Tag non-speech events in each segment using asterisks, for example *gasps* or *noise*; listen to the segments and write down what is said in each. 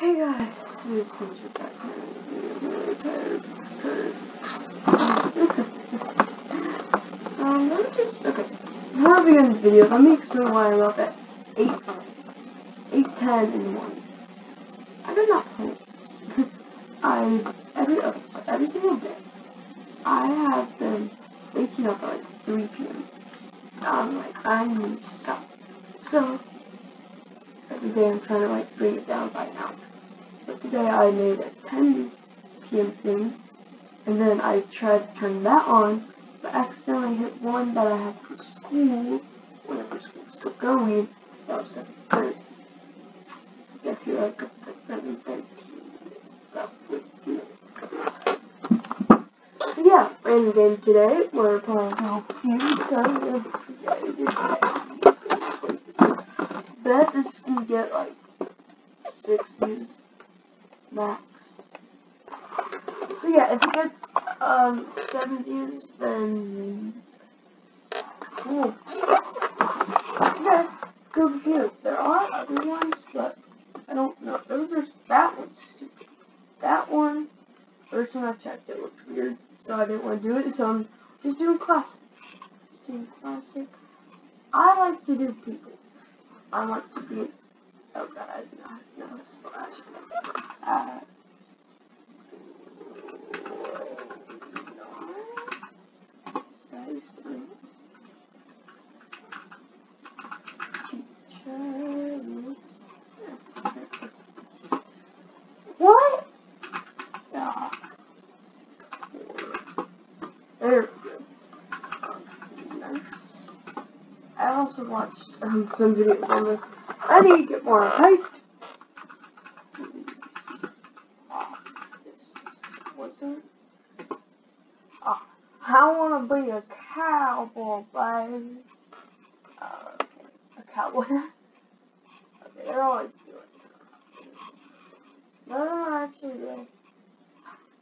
Hey guys, this is back here. I'm really tired because *laughs* um let me just okay. Before I begin the video, let me explain why I'm up at 8 8 10 in the morning. I did not plan this. I every okay, so every single day I have been waking up at like 3 p.m. I'm like I need to stop. So every day I'm trying to like bring it down by an hour. But today I made a 10 p.m. thing, and then I tried to turn that on, but accidentally hit one that I had for school, whenever school's still going, so I was 7.30. So I guess here I got the 7.13, about 15 minutes. So yeah, random game today, we're playing Golf Game because of, bet this can get like six views max. So yeah, if it gets um seven views, then cool. Yeah, good view. There are other ones, but I don't know. Those are that one's stupid. That one, first one I checked, it looked weird, so I didn't want to do it. So I'm just doing classic. Just doing classic. I like to do people. I want to be. Oh god, I did not know splash. Size three. What? Yeah. There. I also watched um, some videos on this. I need to get more hyped. This wasn't. Oh, I want to be a cowboy, baby. Uh. A cowboy. *laughs* okay, they're like doing. No, no, actually, yeah.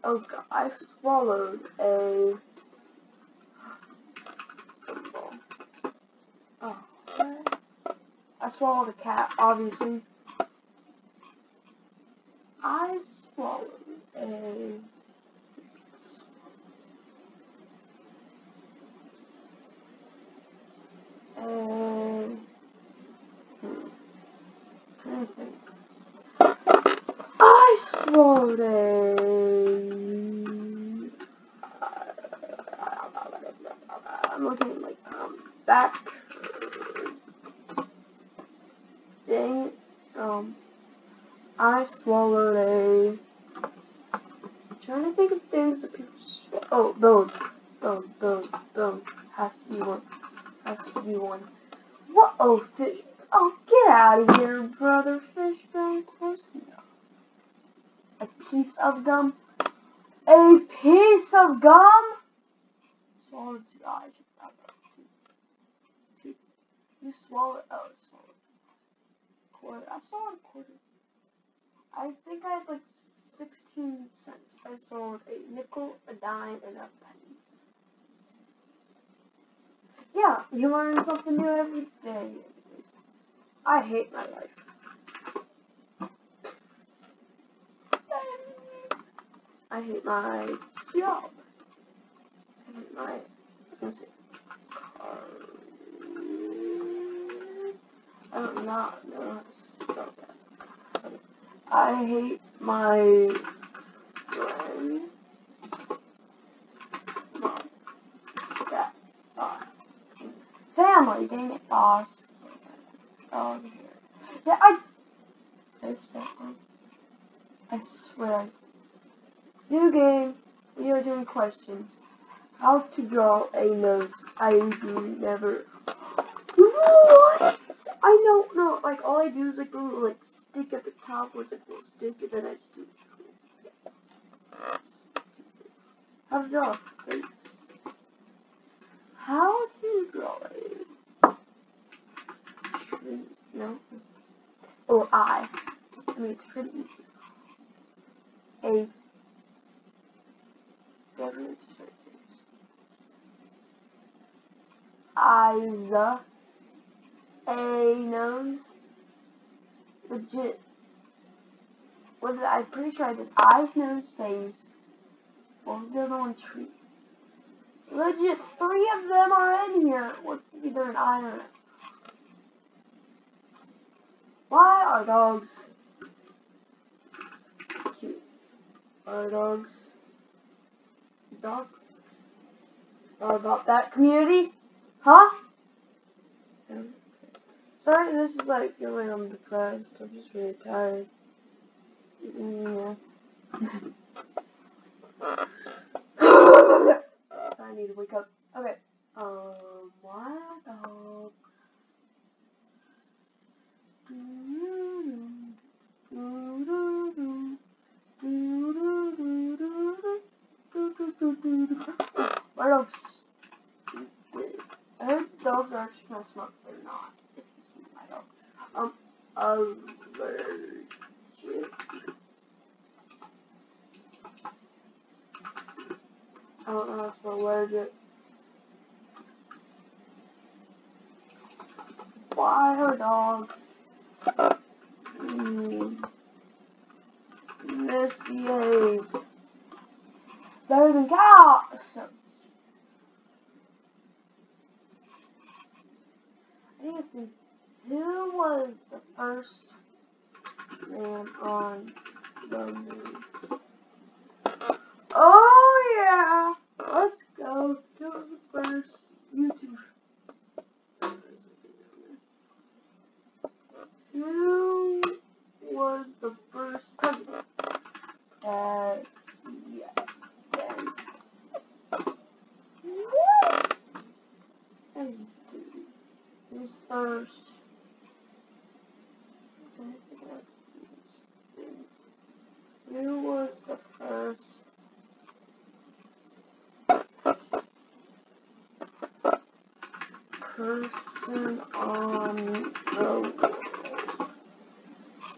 Oh god, I swallowed a. Oh? I swallowed a cat, obviously. I swallowed. A. Hmm. Trying to think. I swallowed a. I'm looking like um back. Dang it. Um, I swallowed a. trying to think of things that people. Oh, bone, bone, bone, bone. Has to be one. Has to be one. What? Oh, fish. Oh, get out of here, brother. Fish bone close enough. A piece of gum. A piece of gum. Swallowed two eyes. You swallowed. Oh, swallowed quarter. I sold a quarter. I think I had like 16 cents. I sold a nickel, a dime, and a penny. Yeah, you learn something new every day. I hate my life. I hate my job. I hate my, car. I do not know how to spell that. I hate my. Family, dang it, boss. Oh, here. Yeah, I. I spelled wrong. I swear. New game. We are doing questions. How to draw a nose. I usually never what? I don't know. Like all I do is like the little like stick at the top it's like little stick, and then I just do. How to draw face? How do you draw a? No. Oh, eye. I mean, it's pretty easy. A. Eyes a nose. Legit. What did I, I'm pretty sure I did eyes, nose, face. What was the other one? Tree. Legit, three of them are in here. With either an eye or Why are dogs cute? Are dogs dogs? Are about that community? Huh? Sorry, this is like feeling I'm depressed. I'm just really tired. Yeah. so I need to wake up. Okay. Um, why dog? Why dogs? I heard dogs are actually gonna smoke. They're not. If you see my dog. Um, allergic. I don't know how to spell allergic. Why are dogs mm, misbehaved better than cats? I think it's who was the first man on the moon? Oh yeah! Let's go. Who was the first YouTuber? Who was the first president? Uh, yeah. Then. What? Who's first? Who was the first person on the world?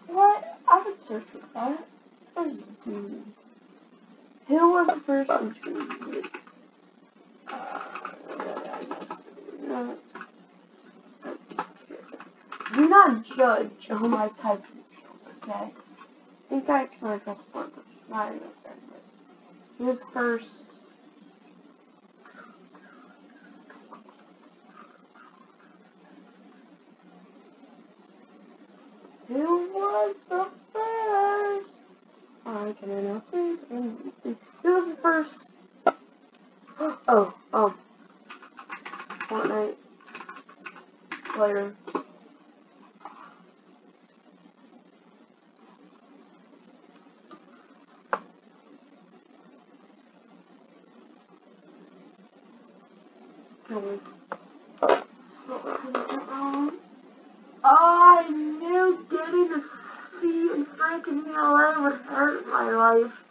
What? I would search for that. There's a dude. Who uh. Do not judge on my typing skills, okay? I think I accidentally pressed one, but not even fair anyways. He was first. Who was the? I cannot think of anything. Who was the first? Oh, um, Fortnite player. Can we spell the content wrong? I knew getting to see in freaking LA would hurt my life.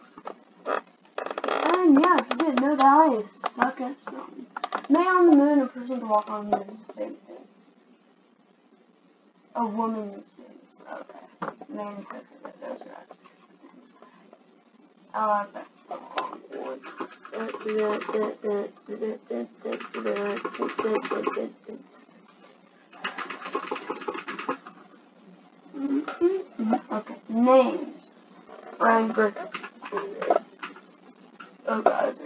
And yeah, if you didn't know that, I suck at spelling. Man on the moon, a person to walk on the A woman is famous. Okay. Man cooker, those are. Uh, that's the wrong one. Okay, names. Ryan Griffin. Oh, guys.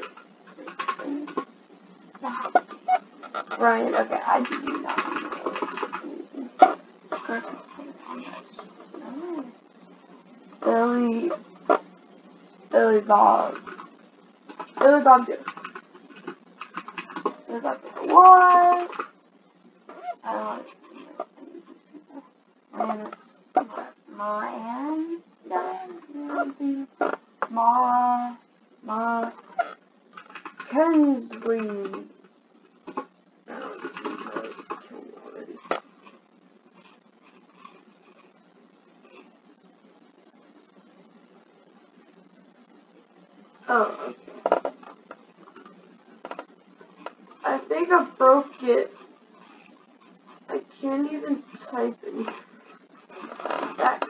Ryan, okay, I do not know. Billy, Billy Bob. Billy Bob Jones. Billy Bob Jones. What? I don't like Linux. Miranda. Mara. Mara. Kensley. I don't know it's killed me already. Oh, okay. I think I broke it. I can't even type it. That.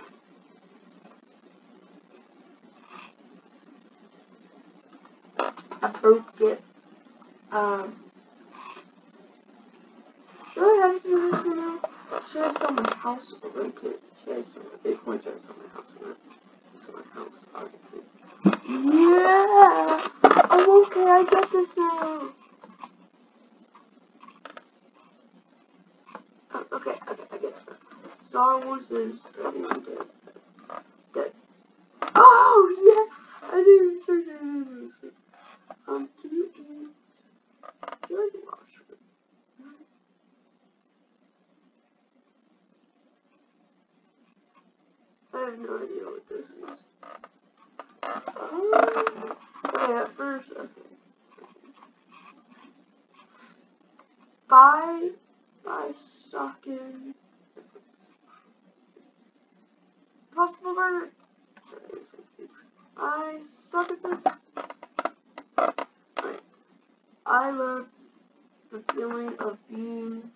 I broke it. Um. Should I have to do this for now? Should I sell my house or rent it? Should I sell my Bitcoin? Should I sell my house or rent So my house, obviously. Yeah! I'm okay, I get this now. Oh, okay, okay, I get it. Star Wars is. Oh, yeah! I didn't even search it. Um, can you eat? Do you like mushroom? I have no idea what this is. Um, okay, at first, okay. Buy, sucking. Possible burger. I suck at this. I love the feeling of being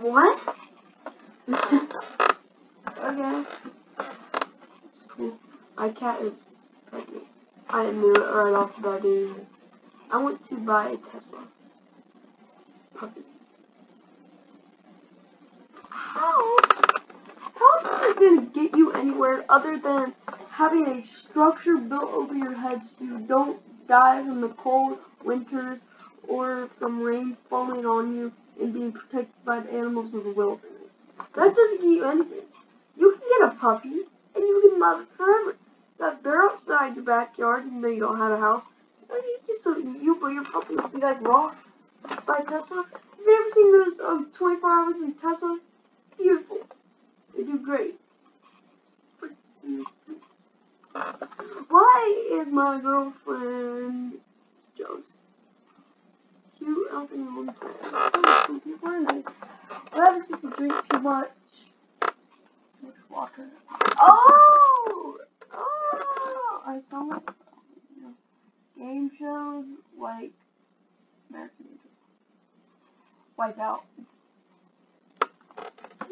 What? *laughs* okay. It's cool. My cat is. I knew it right off the bat. I want to buy a Tesla. Puppy. How? How is it gonna get you anywhere other than having a structure built over your head so you don't die from the cold winters or from rain falling on you and being protected by the animals of the wilderness. That doesn't get you anything. You can get a puppy and you can love it forever. That they're outside your backyard though you don't have a house. And you can still eat you, but your puppy will be like raw by Tesla. Have you ever seen those um 24 hours in Tesla? Beautiful. They do great. Why is my girlfriend jealous? cute. I don't think I'm on time. People are nice. What happens if you drink too much? Much water. Oh! I sound like you know, game shows like American Idol. Wipe out.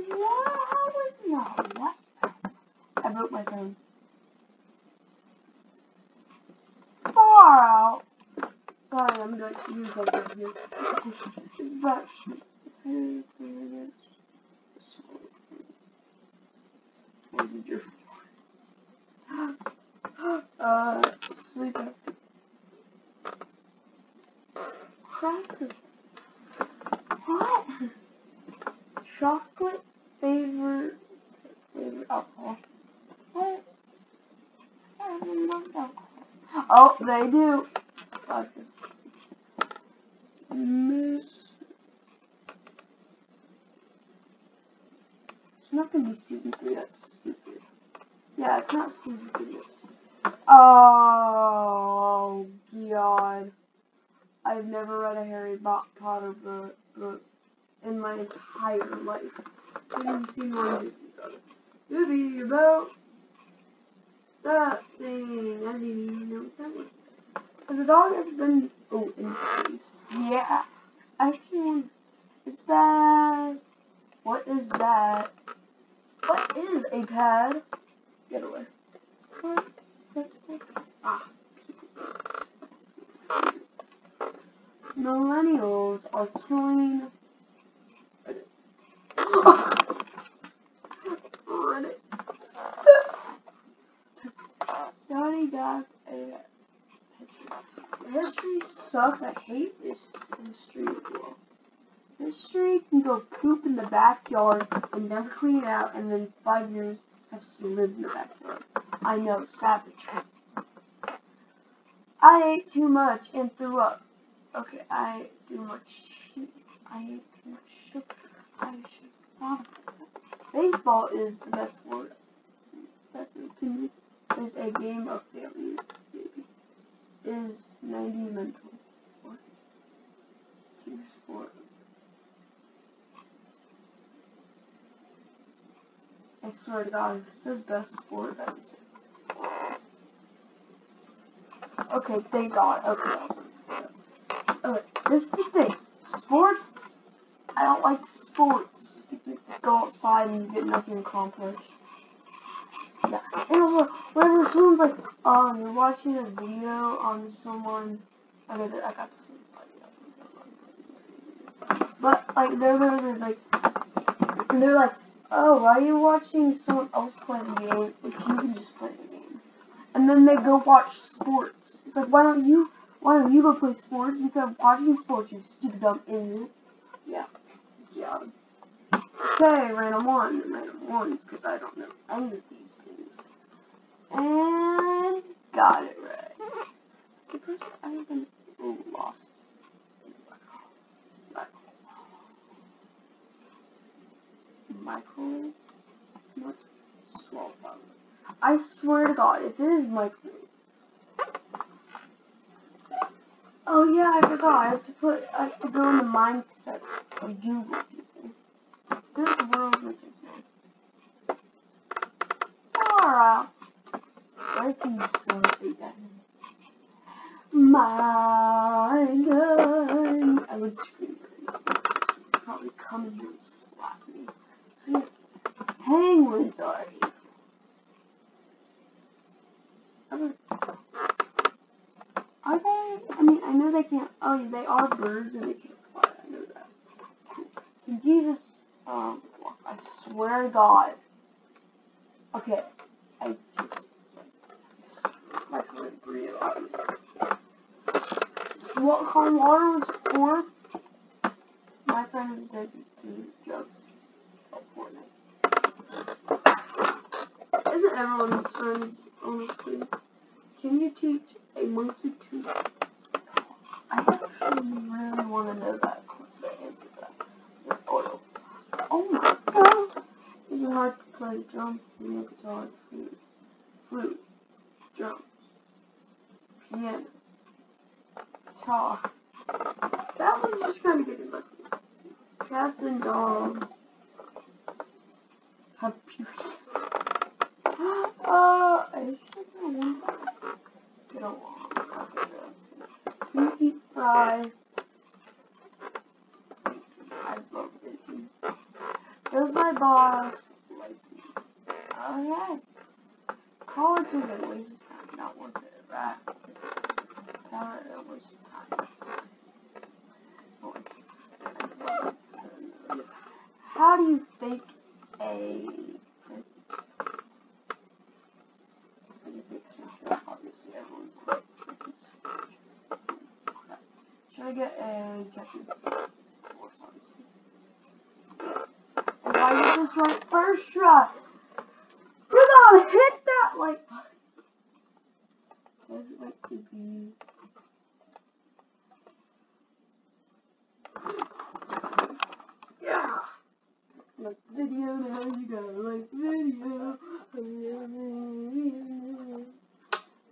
What? How was no? What? I broke my phone. Far out. Sorry, I'm going to use over here. It's about What did your Uh, sleep after. Cracker. What? Chocolate flavored flavored alcohol. What? I don't love alcohol. They do. Vodka. Miss. It's not gonna be season three. That's stupid. Yeah, it's not season three. It's. Oh God! I've never read a Harry Potter book, in my entire life. I haven't seen one movie movie about that thing. I didn't even know what that was. Has a dog ever been oh in space? Yeah. I can is that what is that? What is a pad? Get away. What? Ah. Millennials are killing *gasps* Back a History sucks. I hate this history History can go poop in the backyard and never clean it out, and then five years has to live in the backyard. I know, savage. I ate too much and threw up. Okay, I ate too much I ate too much sugar. I should. Baseball is the best sport. That's an opinion. It's a game of is 90 mental or two sport. I swear to God, it says best sport, is. Okay, thank God. Okay. Okay, this is the thing. Sports, I don't like sports. You go outside and get nothing accomplished. And also, whenever someone's like, um, you're watching a video on someone, okay, I got this one. like they're literally like, and they're like, oh, why are you watching someone else play the game if you can just play the game? And then they go watch sports. It's like, why don't you, why don't you go play sports instead of watching sports, you stupid dumb idiot? Yeah, yeah. Okay, random one, random ones, because I don't know any of these things. And got it right. Suppose I haven't lost. Michael, not swallow. I swear to God, if it is microwave. Oh yeah, I forgot. I have to put. I have to go in the mindsets of Google. This world which is me. Alright. Why can you so say that? My gun. I would scream now. Probably come in here and slap me. Penguins are evil. Are they? I mean, I know they can't. Oh, they are birds and they can't fly. I know that. Can Jesus? Um, I swear to God. Okay, I just like realized what kind of water was for. My friend is addicted to drugs. Oh, Fortnite. Isn't everyone's friends, honestly? Can you teach a monkey to? I actually really want to know that. The answer to that. Oh my god! This Is hard to play drum, piano, guitar, flute, flute, drums, piano, guitar? That one's just kind of getting lucky. Cats and dogs have period. *gasps* uh, I just want to get along eat fry? I love bacon. Does my boss like me? Oh yeah. College is a waste of time, not worth it, right? Not a waste of time. How do you fake a obviously everyone's Should I If I get this right first try, you gotta hit that like Does it like to be like video now you gotta like video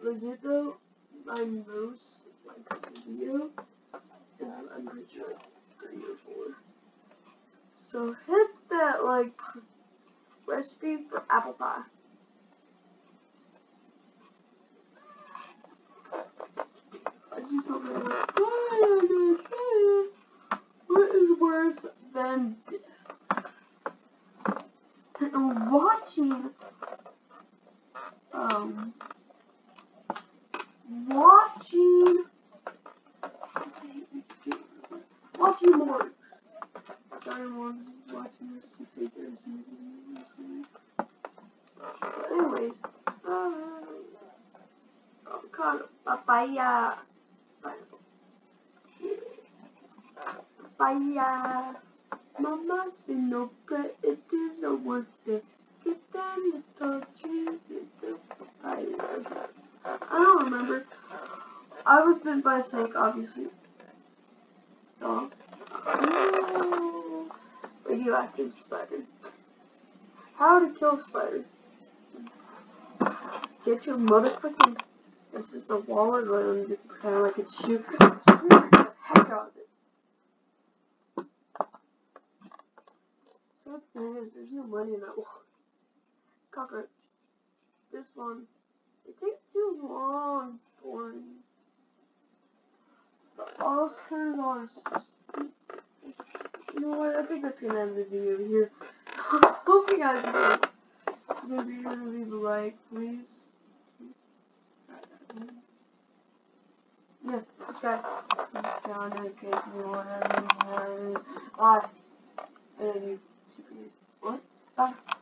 legit though my most like video is Three or four so hit that like recipe for apple pie I just hope like, oh, what is worse than death? watching um watching watching Morgs. Sorry Morgs watching this if they do something. Anyways, uh, avocado, papaya, papaya. Mama said no, but it is a Wednesday. Get them to touch you. I don't remember. I was bitten by a snake, obviously. Oh. Radioactive spider. How to kill a spider. Get your motherfucking. This is a wall of room. Pretend like it's shoot. Shoot the heck out of it. Sad thing is, there's no money in that one. Cockroach. This one. It takes too long for. But all turns on You know what? I think that's gonna end the video here. *laughs* Hope you guys enjoyed. Maybe gonna leave a like, please. Yeah, this guy. Down to kick me whatever. Ah, and you. What? Ah.